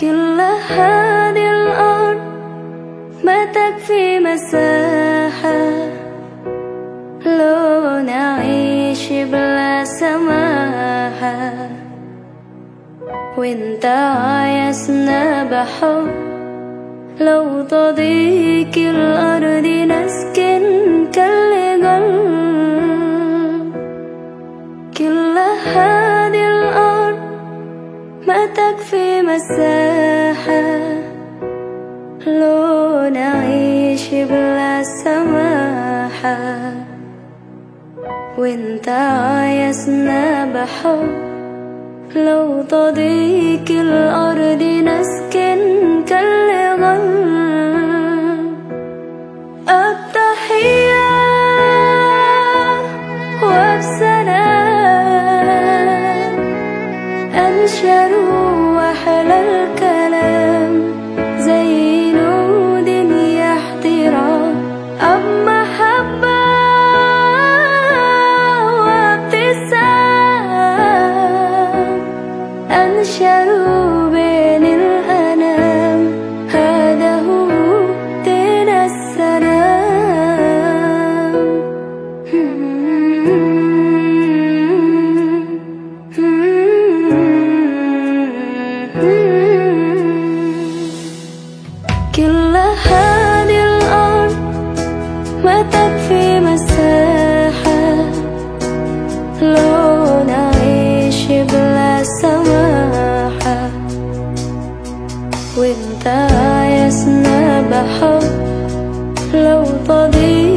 كل هذه الأرض ما تكفي مساحة. لو نعيش بلا سماحة. وانت عايزنا بحب لو تضيق الأرض نسكن قلب كل هذه الأرض ما تكفي مساحة. لو نعيش بلا سماحة. وإنت عايزنا بحب. لو تضيق الأرض نسكن كالغل أنشروا أحلى الكلام. زي نود يا احترام أب محبة وابتسام. أنشروا كل هذه الأرض ما تكفي مساحة. لو نعيش بلا سماحة. وانت عايزنا بحب لو تضيع